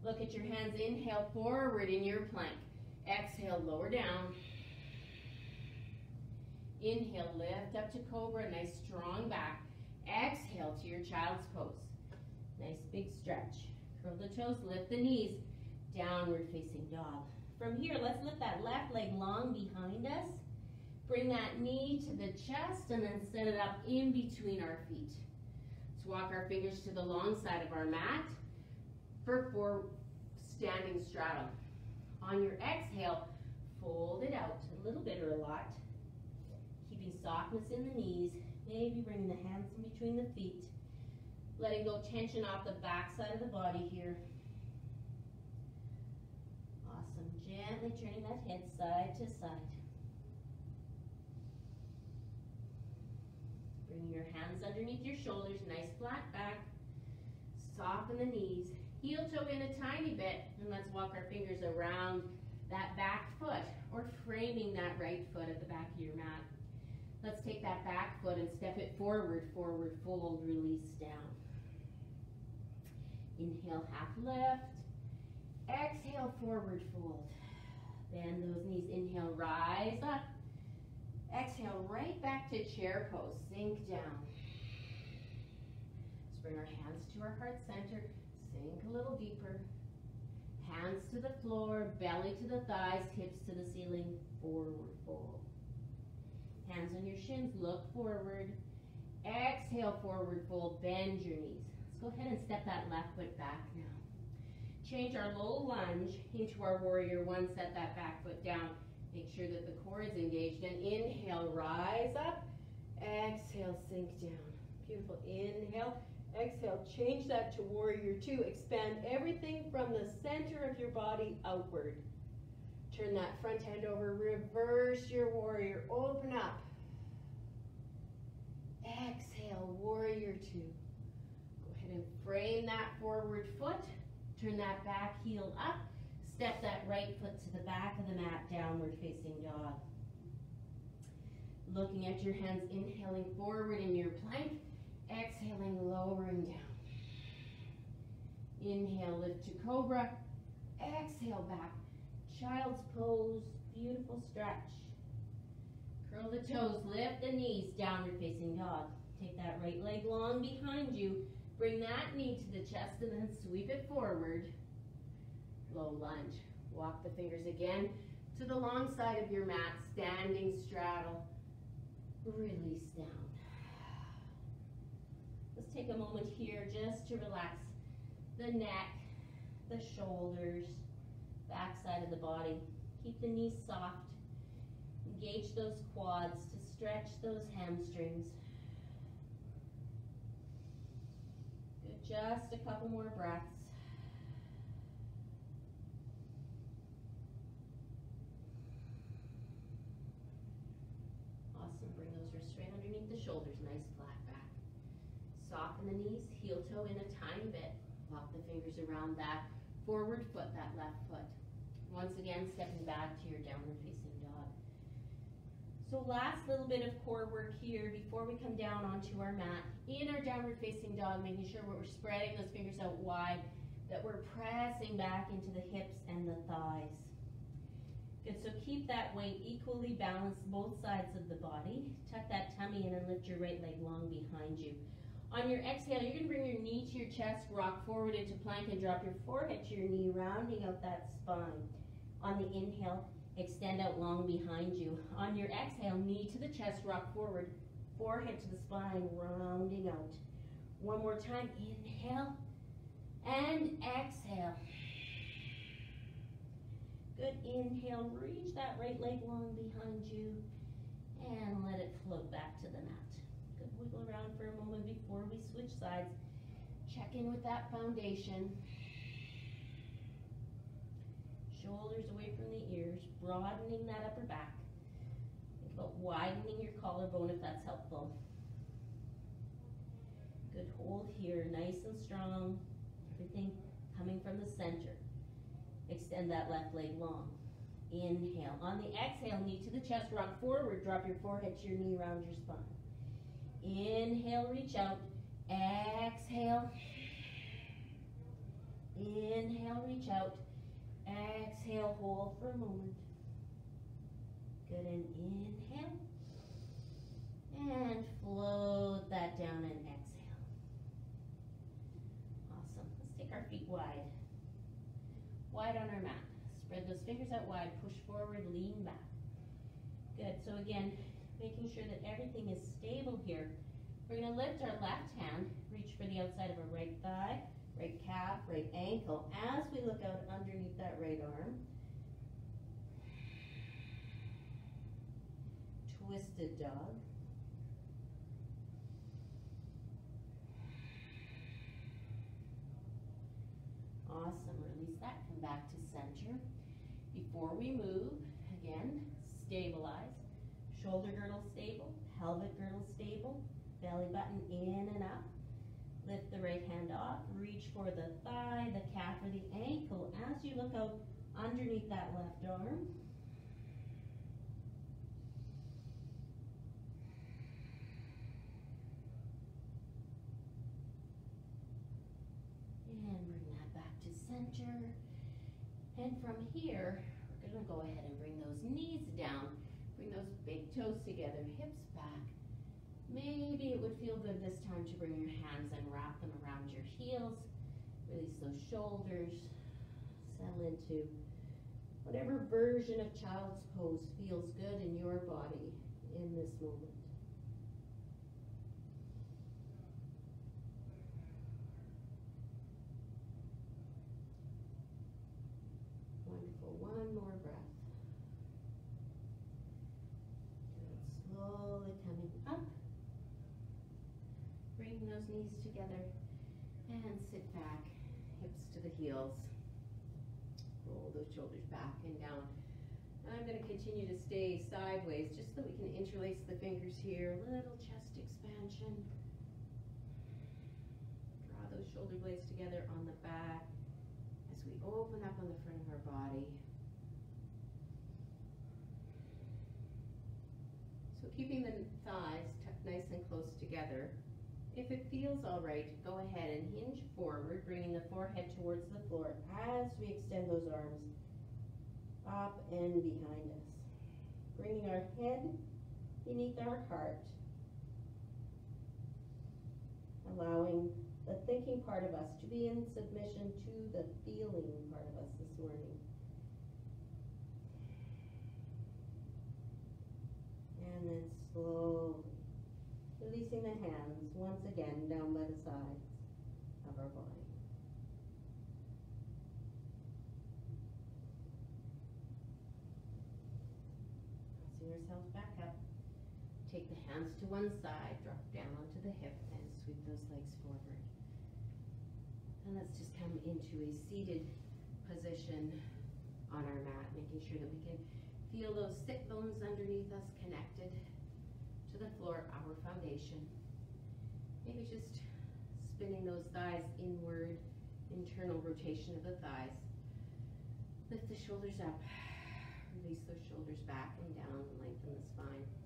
Look at your hands, inhale forward in your plank. Exhale, lower down. Inhale, lift up to cobra, nice strong back. Exhale to your child's pose. Nice big stretch. Curl the toes, lift the knees, downward facing dog. From here, let's lift that left leg long behind us. Bring that knee to the chest and then set it up in between our feet. Let's walk our fingers to the long side of our mat for four standing straddle. On your exhale, fold it out a little bit or a lot. Keeping softness in the knees, maybe bringing the hands in between the feet. Letting go tension off the back side of the body here. Awesome. Gently turning that head side to side. Bring your hands underneath your shoulders, nice flat back. Soften the knees. Heel toe in a tiny bit, and let's walk our fingers around that back foot, or framing that right foot at the back of your mat. Let's take that back foot and step it forward, forward fold, release down. Inhale, half lift. Exhale, forward fold. Bend those knees. Inhale, rise up. Exhale, right back to chair pose. Sink down. Let's bring our hands to our heart center. Sink a little deeper. Hands to the floor, belly to the thighs, hips to the ceiling. Forward fold. Hands on your shins, look forward. Exhale, forward fold, bend your knees. Let's go ahead and step that left foot back now. Change our low lunge into our warrior one, set that back foot down. Make sure that the core is engaged and inhale, rise up. Exhale, sink down. Beautiful, inhale. Exhale, change that to warrior two. Expand everything from the center of your body outward. Turn that front hand over, reverse your warrior, open up. Exhale, warrior two. Go ahead and frame that forward foot. Turn that back heel up. Step that right foot to the back of the mat, downward facing dog. Looking at your hands, inhaling forward in your plank, exhaling, lowering down. Inhale, lift to cobra. Exhale back, child's pose, beautiful stretch. Curl the toes, lift the knees, downward facing dog. Take that right leg long behind you. Bring that knee to the chest and then sweep it forward. Low lunge. Walk the fingers again to the long side of your mat, standing straddle. Release down. Let's take a moment here just to relax the neck, the shoulders, back side of the body. Keep the knees soft. Engage those quads to stretch those hamstrings. just a couple more breaths. Awesome, bring those wrists straight underneath the shoulders, nice flat back. Soften the knees, heel toe in a tiny bit. Walk the fingers around that forward foot, that left foot. Once again, stepping back to your downward facing so last little bit of core work here before we come down onto our mat. In our downward facing dog, making sure we're spreading those fingers out wide, that we're pressing back into the hips and the thighs. Good, so keep that weight equally balanced both sides of the body. Tuck that tummy in and lift your right leg long behind you. On your exhale, you're gonna bring your knee to your chest, rock forward into plank and drop your forehead to your knee, rounding out that spine. On the inhale, extend out long behind you. On your exhale, knee to the chest, rock forward, forehead to the spine, rounding out. One more time, inhale and exhale. Good, inhale, reach that right leg long behind you and let it float back to the mat. Good, wiggle around for a moment before we switch sides. Check in with that foundation. Shoulders away from the ears, broadening that upper back. Think about widening your collarbone if that's helpful. Good, hold here, nice and strong. Everything coming from the center. Extend that left leg long. Inhale. On the exhale, knee to the chest, rock forward. Drop your forehead to your knee, round your spine. Inhale, reach out. Exhale. Inhale, reach out. Exhale, hold for a moment. Good, and inhale. And float that down and exhale. Awesome. Let's take our feet wide. Wide on our mat. Spread those fingers out wide, push forward, lean back. Good, so again, making sure that everything is stable here. We're gonna lift our left hand, reach for the outside of our right thigh, right calf, right ankle, as we look out underneath that right arm. Twisted dog. Awesome, release that, come back to center. Before we move, again, stabilize. Shoulder girdle stable, pelvic girdle stable, belly button in and up. Lift the right hand off, reach for the thigh, the calf, or the ankle as you look out underneath that left arm. And bring that back to center. And from here, we're gonna go ahead and bring those knees down. Bring those big toes together, hips back. Maybe it would feel good this time to bring your hands and wrap them around your heels. Release those shoulders. Settle into whatever version of child's pose feels good in your body in this moment. Wonderful. One more breath. Good. Slowly coming up. Bring those knees together and sit back, hips to the heels. Roll those shoulders back and down. I'm going to continue to stay sideways just so we can interlace the fingers here. A Little chest expansion. Draw those shoulder blades together on the back as we open up on the front of our body. So keeping the thighs tucked nice and close together. If it feels all right, go ahead and hinge forward, bringing the forehead towards the floor as we extend those arms up and behind us. Bringing our head beneath our heart. Allowing the thinking part of us to be in submission to the feeling part of us this morning. And then slowly releasing the hands once again down by the sides of our body. Pressing yourself back up. Take the hands to one side, drop down onto the hip, and sweep those legs forward. And let's just come into a seated position on our mat, making sure that we can feel those sit bones underneath us connected to the floor. floor, our foundation. Maybe just spinning those thighs inward, internal rotation of the thighs. Lift the shoulders up, release those shoulders back and down, lengthen the spine.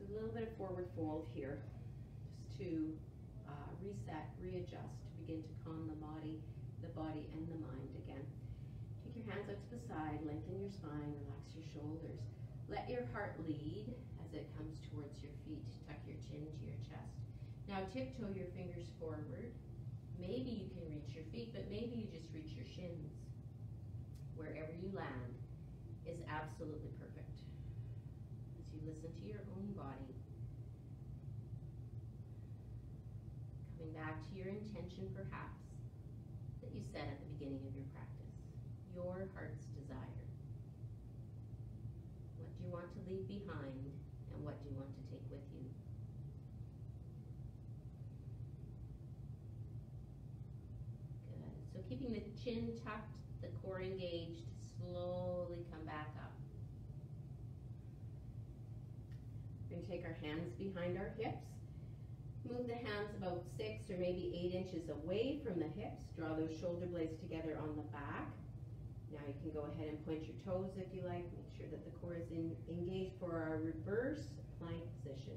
So a little bit of forward fold here, just to uh, reset, readjust, to begin to calm the body, the body and the mind again. Take your hands out to the side, lengthen your spine, relax your shoulders. Let your heart lead as it comes towards your feet. Tuck your chin to your chest. Now tiptoe your fingers forward. Maybe you can reach your feet, but maybe you just reach your shins. Wherever you land is absolutely perfect. You listen to your own body. Coming back to your intention perhaps that you set at the beginning of your practice. Your heart's desire. What do you want to leave behind and what do you want to take with you? Good. So keeping the chin tucked, the core engaged, slowly come back up. We're going to take our hands behind our hips. Move the hands about six or maybe eight inches away from the hips. Draw those shoulder blades together on the back. Now you can go ahead and point your toes if you like. Make sure that the core is in, engaged for our reverse plank position.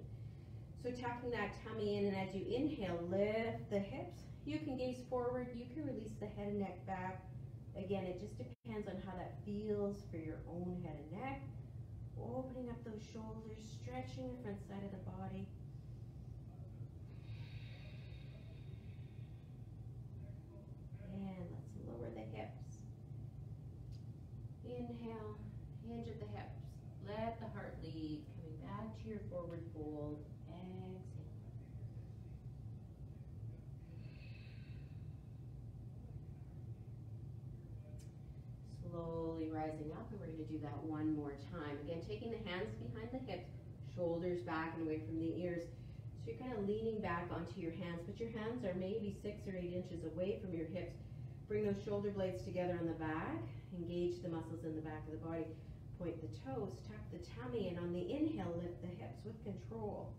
So tucking that tummy in and as you inhale, lift the hips. You can gaze forward. You can release the head and neck back. Again, it just depends on how that feels for your own head and neck. Opening up those shoulders, stretching the front side of the body. And let's lower the hips. Inhale, hinge at the hips. Let the heart lead, coming back to your forward fold. Exhale. Slowly rising up, and we're going to do that one more time. Again, taking the hands behind the hips, shoulders back and away from the ears. So you're kind of leaning back onto your hands, but your hands are maybe six or eight inches away from your hips. Bring those shoulder blades together on the back. Engage the muscles in the back of the body. Point the toes, tuck the tummy, and on the inhale, lift the hips with control.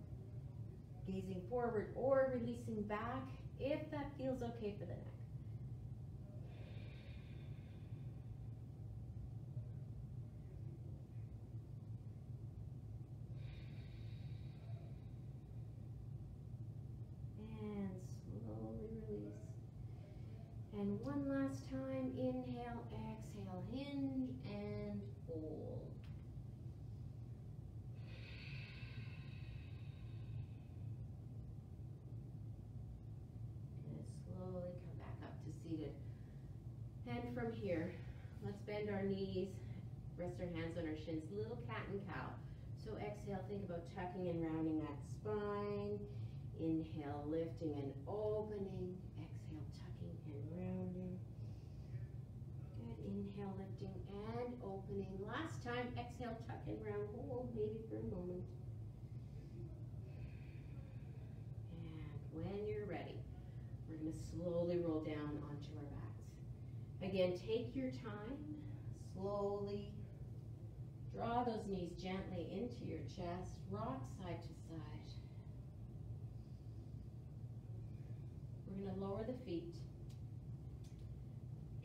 Gazing forward or releasing back if that feels okay for the neck. And slowly release. And one last time, inhale, exhale, hinge and fold. Good, slowly come back up to seated. And from here, let's bend our knees, rest our hands on our shins, little cat and cow. So exhale, think about tucking and rounding that spine. Inhale, lifting and opening. Exhale, tucking and rounding. Good. Inhale, lifting and opening. Last time, exhale, tuck and round. Hold maybe for a moment. And when you're ready, we're to slowly roll down onto our backs. Again, take your time. Slowly draw those knees gently into your chest. Rock side to side. We're going to lower the feet.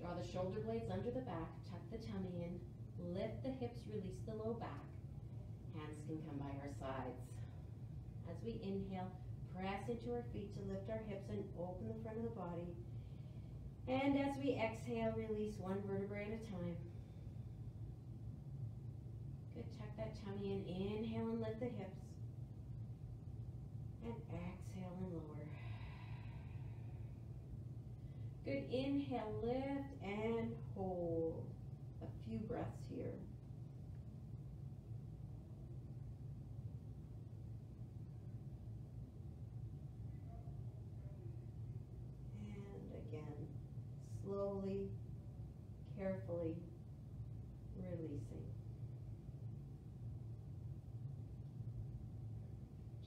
Draw the shoulder blades under the back, tuck the tummy in, lift the hips, release the low back. Hands can come by our sides. As we inhale, press into our feet to lift our hips and open the front of the body. And as we exhale, release one vertebrae at a time. Good, tuck that tummy in, inhale and lift the hips. And exhale and lower. Good, inhale, lift and hold. A few breaths here. And again, slowly, carefully releasing.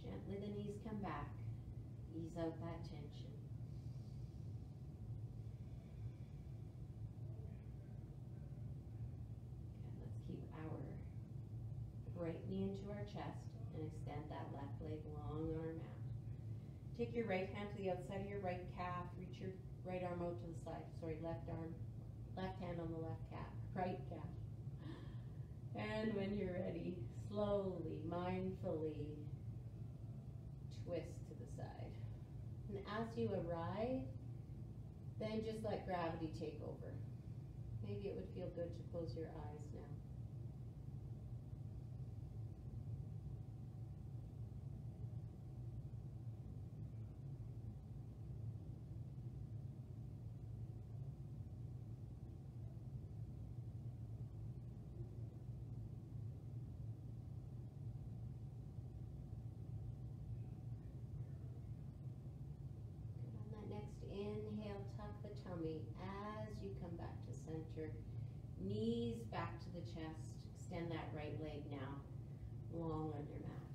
Gently the knees come back. Ease out that tension. Okay, let's keep our right knee into our chest and extend that left leg leg long on our mat. Take your right hand to the outside of your right calf, reach your right arm out to the side, sorry, left arm, left hand on the left calf, right calf. And when you're ready, slowly, mindfully twist to the side. And as you arrive, then just let gravity take over. Maybe it would feel good to close your eyes now. Good. On that next inhale, tuck the tummy as you come back to center. Knees back to the chest. Extend that right leg now, long on your mat.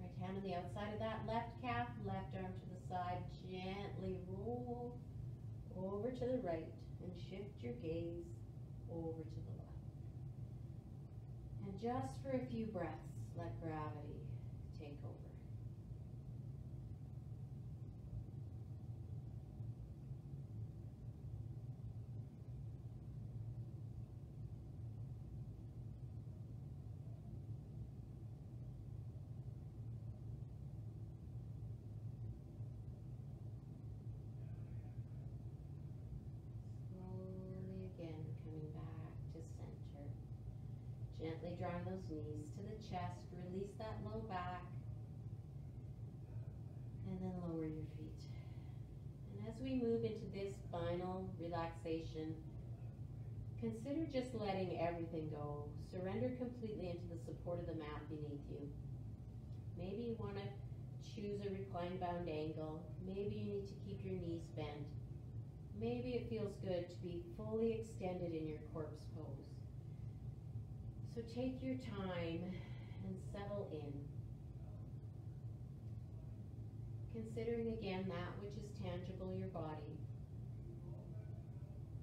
Right hand on the outside of that left calf, left arm to the side. Gently roll over to the right and shift your gaze over to the left. And just for a few breaths, let gravity take over. Chest, release that low back. And then lower your feet. And as we move into this final relaxation, consider just letting everything go. Surrender completely into the support of the mat beneath you. Maybe you want to choose a reclined bound angle. Maybe you need to keep your knees bent. Maybe it feels good to be fully extended in your corpse pose. So take your time and settle in. Considering again that which is tangible, your body,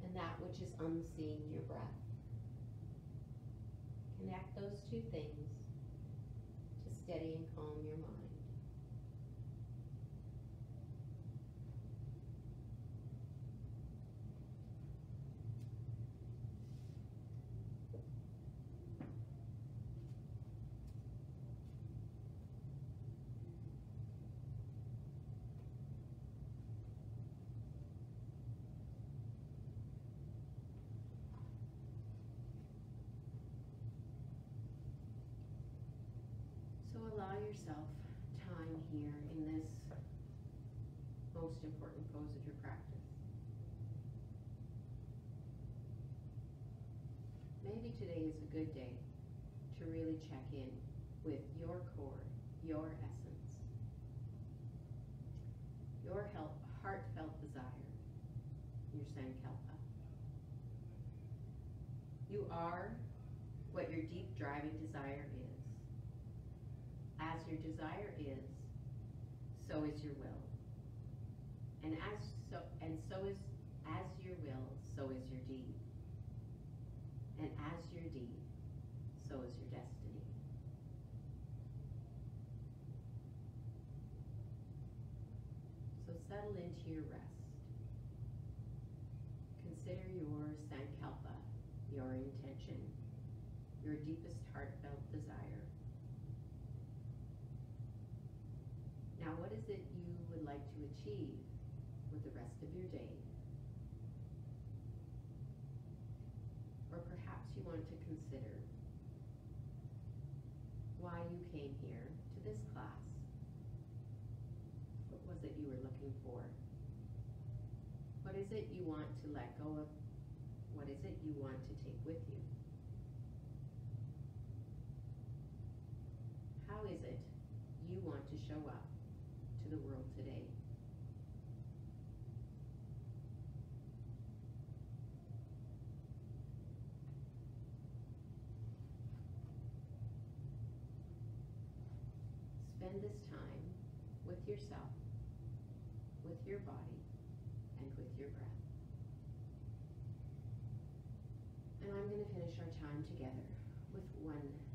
and that which is unseen, your breath. Connect those two things to steady and calm your mind. So allow yourself time here in this most important pose of your practice. Maybe today is a good day to really check in with your core, your essence, your help, heartfelt desire, your sankalpa. You are what your deep driving desire is. Your desire is, so is your will. And as so and so is as your will, so is your deed. And as your deed, so is your destiny. So settle into your rest. Consider your sankalpa, your intention, your deepest heartfelt desire. Now, what is it you would like to achieve with the rest of your day? Or perhaps you want to consider why you came here to this class. What was it you were looking for? What is it you want to go of? What is it you want to take with you? How is it you want to show up to the world today? Spend this time with yourself, with your body, and with your breath. And I'm going to finish our time together with one